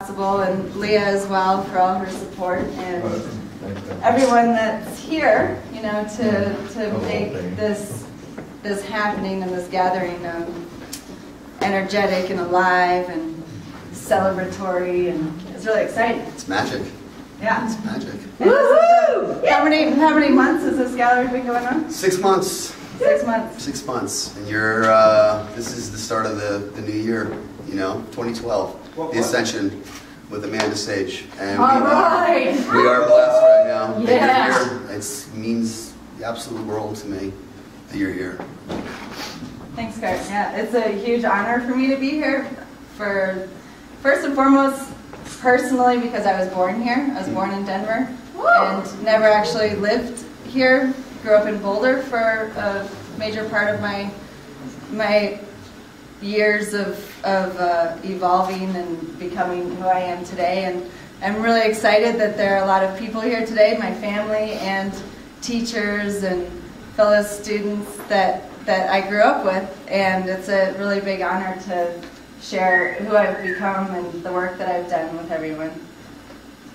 possible, and Leah as well for all her support, and everyone that's here, you know, to, to make this, this happening and this gathering um, energetic and alive and celebratory, and it's really exciting. It's magic. Yeah. It's magic. Woohoo! How many, how many months has this gathering been going on? Six months. Six months. Six months. And you're, uh, this is the start of the, the new year, you know, 2012. What- the what? Ascension with Amanda Sage. And All we, right. are, we are blessed right now Yeah. It means the absolute world to me that you're here. Thanks, Kurt. Yeah, it's a huge honor for me to be here. For first and foremost, personally, because I was born here. I was born in Denver and never actually lived here. Grew up in Boulder for a major part of my my years of of uh, evolving and becoming who I am today. And I'm really excited that there are a lot of people here today, my family and teachers and fellow students that that I grew up with, and it's a really big honor to share who I've become and the work that I've done with everyone.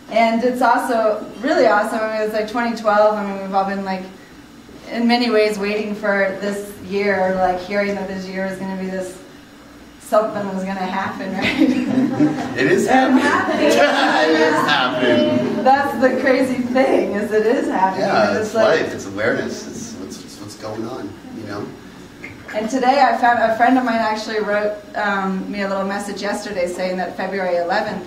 And it's also really awesome. It was like 2012. I mean, we've all been like, in many ways, waiting for this year, like hearing that this year is going to be this something was going to happen, right? It is happening. happening. it is happening. That's the crazy thing, is it is happening. Yeah, And it's like- life. It's awareness. It's what's, it's what's going on, you know? And today I found a friend of mine actually wrote um, me a little message yesterday saying that February 11th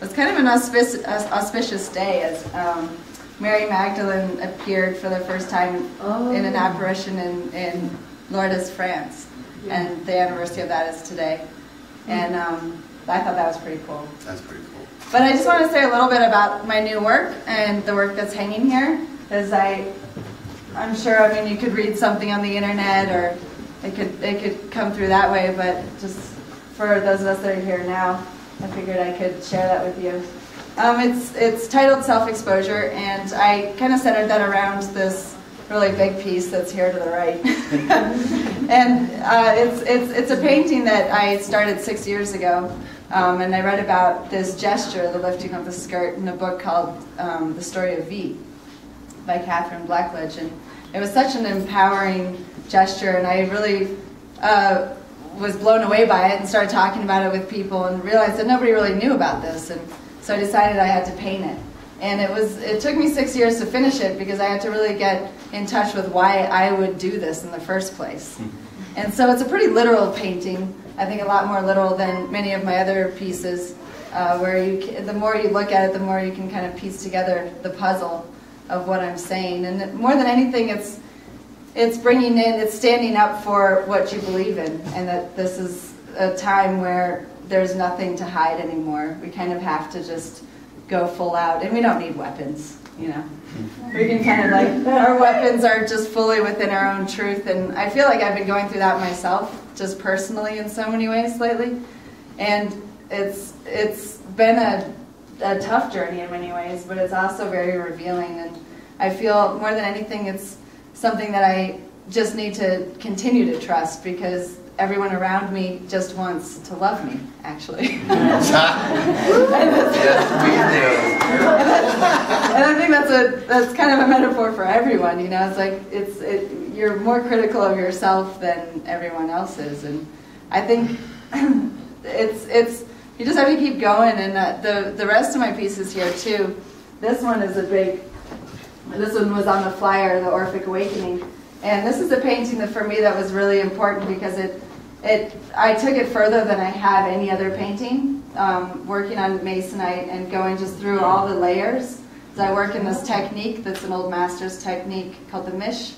was kind of an auspicious, auspicious day as um, Mary Magdalene appeared for the first time in an apparition in, in Lourdes, France. And the anniversary of that is today. And um, I thought that was pretty cool. That's pretty cool. But I just want to say a little bit about my new work and the work that's hanging here, because I, I'm sure, I mean, you could read something on the internet or it could, it could come through that way, but just for those of us that are here now, I figured I could share that with you. Um, it's, it's titled Self-Exposure, and I kind of centered that around this really big piece that's here to the right. and uh, it's, it's, it's a painting that I started six years ago. Um, and I read about this gesture, the lifting of the skirt, in a book called um, The Story of V by Catherine Blackledge. And it was such an empowering gesture, and I really uh, was blown away by it and started talking about it with people and realized that nobody really knew about this. And so I decided I had to paint it. And it was it took me six years to finish it because I had to really get in touch with why I would do this in the first place. And so it's a pretty literal painting. I think a lot more literal than many of my other pieces, uh, where you the more you look at it, the more you can kind of piece together the puzzle of what I'm saying. And more than anything, it's it's bringing in, it's standing up for what you believe in, and that this is a time where there's nothing to hide anymore. We kind of have to just go full out, and we don't need weapons, you know. We can kind of like, our weapons are just fully within our own truth, and I feel like I've been going through that myself, just personally in so many ways lately. And it's it's been a, a tough journey in many ways, but it's also very revealing. And I feel more than anything, it's something that I just need to continue to trust because everyone around me just wants to love me, actually. yes, we do. and I think that's a that's kind of a metaphor for everyone. You know, it's like it's it, you're more critical of yourself than everyone else is, and I think it's it's you just have to keep going. And uh, the the rest of my pieces here too. This one is a big. This one was on the flyer, the Orphic Awakening, and this is a painting that for me that was really important because it it I took it further than I have any other painting. Um, working on masonite and going just through all the layers. So I work in this technique that's an old master's technique called the Misch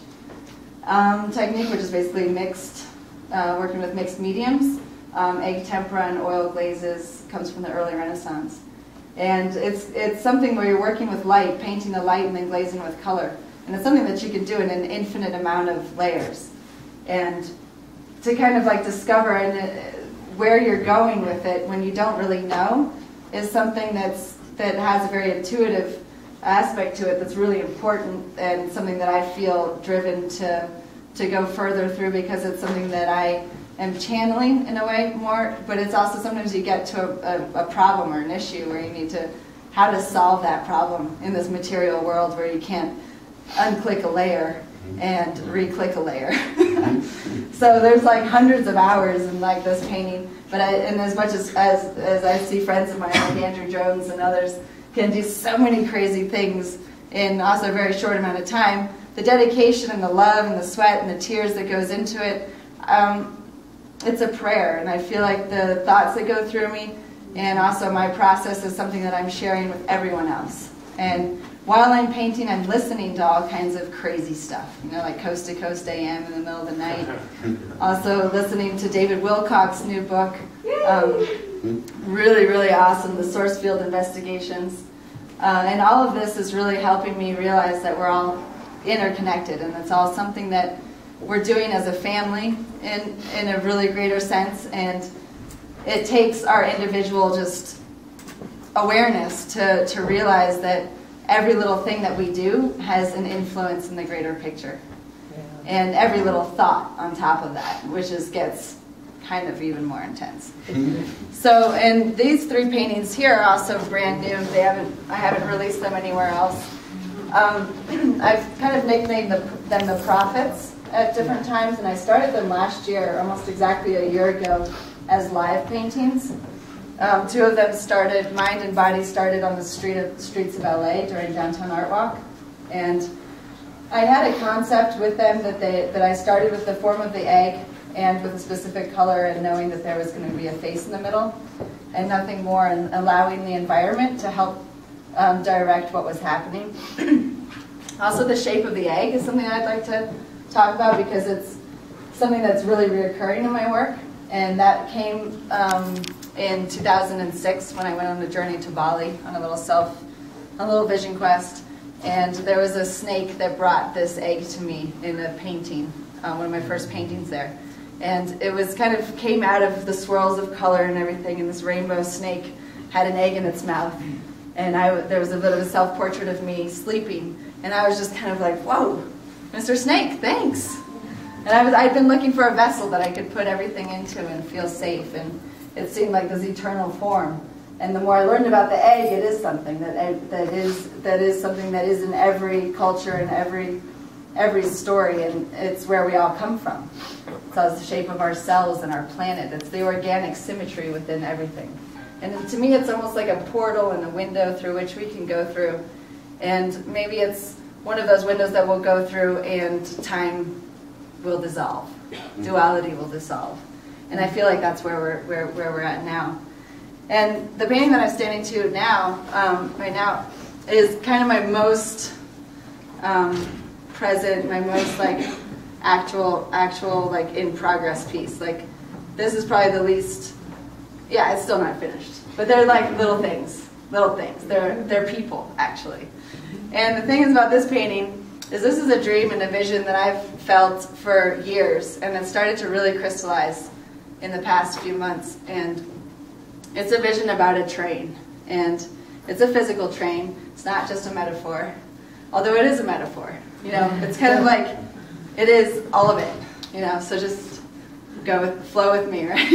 um, technique, which is basically mixed, uh, working with mixed mediums. Um, egg tempera and oil glazes comes from the early Renaissance. And it's, it's something where you're working with light, painting the light and then glazing with color. And it's something that you can do in an infinite amount of layers. And to kind of like discover and uh, where you're going with it when you don't really know is something that's that has a very intuitive aspect to it that's really important and something that I feel driven to to go further through because it's something that I am channeling in a way more, but it's also sometimes you get to a, a, a problem or an issue where you need to how to solve that problem in this material world where you can't unclick a layer and re-click a layer. so there's like hundreds of hours in like this painting, but I, and as much as, as, as I see friends of mine like Andrew Jones and others can do so many crazy things in also a very short amount of time, the dedication and the love and the sweat and the tears that goes into it, um, it's a prayer. And I feel like the thoughts that go through me and also my process is something that I'm sharing with everyone else. And while I'm painting, I'm listening to all kinds of crazy stuff, you know, like Coast to Coast AM in the middle of the night. also listening to David Wilcock's new book, um, really, really awesome, The Source Field Investigations. Uh, and all of this is really helping me realize that we're all interconnected and it's all something that we're doing as a family in, in a really greater sense. And it takes our individual just awareness to, to realize that every little thing that we do has an influence in the greater picture. Yeah. And every little thought on top of that, which just gets kind of even more intense. so, and these three paintings here are also brand new. They haven't, I haven't released them anywhere else. Um, I've kind of nicknamed the, them the prophets at different times, and I started them last year, almost exactly a year ago, as live paintings. Um, two of them started, Mind and Body started on the street of, streets of LA during Downtown Art Walk. And I had a concept with them that, they, that I started with the form of the egg and with a specific color and knowing that there was going to be a face in the middle and nothing more and allowing the environment to help um, direct what was happening. also the shape of the egg is something I'd like to talk about because it's something that's really reoccurring in my work and that came um, in 2006 when I went on a journey to Bali on a little self, a little vision quest. And there was a snake that brought this egg to me in a painting, uh, one of my first paintings there. And it was kind of came out of the swirls of color and everything, and this rainbow snake had an egg in its mouth. And I, there was a bit of a self-portrait of me sleeping, and I was just kind of like, whoa, Mr. Snake, thanks. And I was, I'd been looking for a vessel that I could put everything into and feel safe. And it seemed like this eternal form. And the more I learned about the egg, it is something that that is that is something that is in every culture and every every story, and it's where we all come from. So It's the shape of our cells and our planet. It's the organic symmetry within everything. And to me, it's almost like a portal and a window through which we can go through. And maybe it's one of those windows that we'll go through and time will dissolve. Duality will dissolve. And I feel like that's where we're, where, where we're at now. And the painting that I'm standing to now, um, right now, is kind of my most um, present, my most like actual, actual like in progress piece. Like this is probably the least. Yeah, it's still not finished, but they're like little things, little things. They're they're people actually. And the thing is about this painting is this is a dream and a vision that I've felt for years, and it started to really crystallize in the past few months. And it's a vision about a train. And it's a physical train. It's not just a metaphor. Although it is a metaphor. You know, it's kind of like it is all of it. You know, so just go with flow with me, right?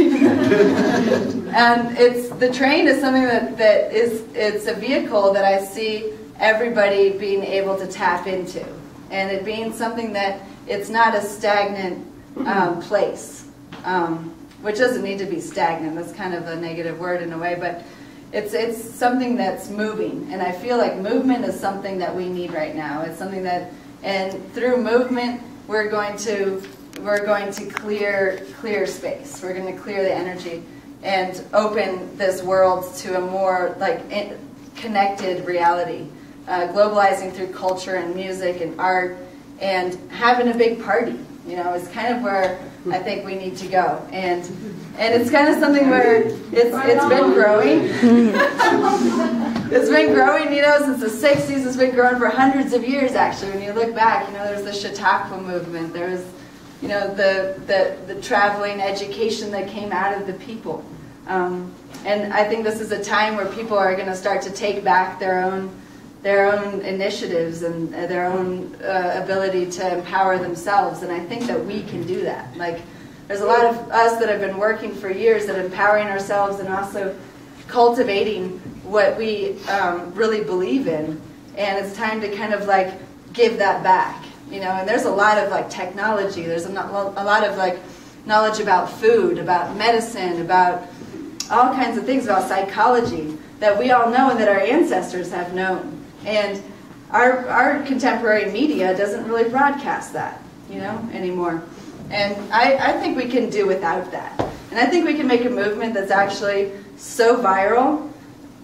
and it's the train is something that, that is it's a vehicle that I see everybody being able to tap into. And it being something that it's not a stagnant um, place. Um, which doesn't need to be stagnant. That's kind of a negative word in a way, but it's it's something that's moving, and I feel like movement is something that we need right now. It's something that, and through movement, we're going to we're going to clear clear space. We're going to clear the energy and open this world to a more like connected reality, uh, globalizing through culture and music and art, and having a big party. You know, is kind of where I think we need to go. And and it's kind of something where it's it's been growing. it's been growing, you know, since the 60s. It's been growing for hundreds of years, actually. When you look back, you know, there's the Chautauqua movement. There's, you know, the, the, the traveling education that came out of the people. Um, and I think this is a time where people are going to start to take back their own their own initiatives and their own uh, ability to empower themselves. And I think that we can do that. Like, there's a lot of us that have been working for years at empowering ourselves and also cultivating what we um, really believe in. And it's time to kind of like give that back, you know. And there's a lot of like technology. There's a, a lot of like knowledge about food, about medicine, about all kinds of things about psychology that we all know and that our ancestors have known. And our, our contemporary media doesn't really broadcast that, you know, anymore. And I, I think we can do without that. And I think we can make a movement that's actually so viral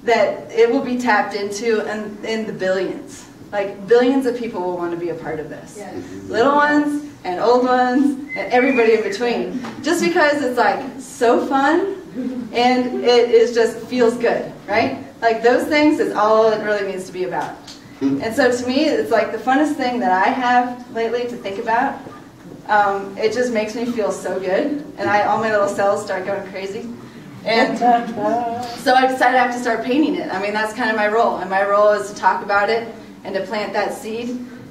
that it will be tapped into in, in the billions. Like billions of people will want to be a part of this. Yes. Little ones and old ones and everybody in between. Just because it's like so fun and it is just feels good, right? Like those things is all it really needs to be about. And so to me, it's like the funnest thing that I have lately to think about. Um, it just makes me feel so good, and I all my little cells start going crazy. And so I decided I have to start painting it. I mean, that's kind of my role, and my role is to talk about it and to plant that seed.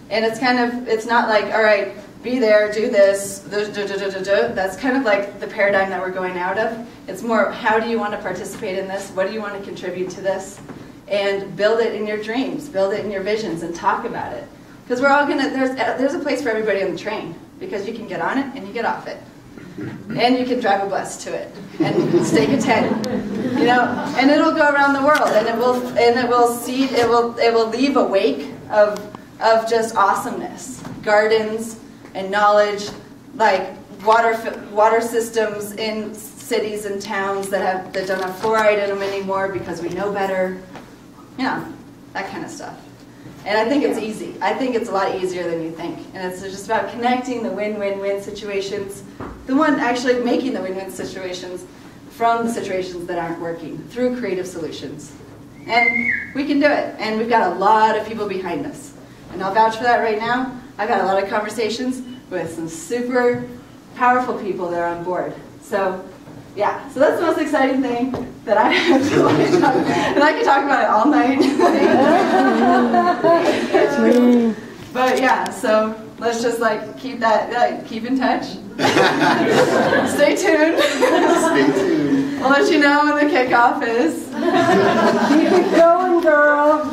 And it's kind of, it's not like, all right, be there, do this, that's kind of like the paradigm that we're going out of. It's more, how do you want to participate in this? What do you want to contribute to this? And build it in your dreams, build it in your visions, and talk about it. Because we're all gonna, there's, uh, there's a place for everybody on the train, because you can get on it and you get off it. And you can drive a bus to it and stake a tent, you know, and it'll go around the world and it will and it will seed it will it will leave a wake of of just awesomeness, gardens and knowledge, like water water systems in cities and towns that have that don't have fluoride in them anymore because we know better, yeah, that kind of stuff. And I think it's easy. I think it's a lot easier than you think. And it's just about connecting the win-win-win situations, the one actually making the win-win situations from the situations that aren't working through creative solutions. And we can do it. And we've got a lot of people behind us. And I'll vouch for that right now. I've had a lot of conversations with some super powerful people that are on board. So yeah, so that's the most exciting thing that I have to like talk And I could talk about it all night. but yeah, so let's just like keep that, like, keep in touch. Stay tuned. Stay tuned. I'll let you know when the kickoff is. Keep it going, girl.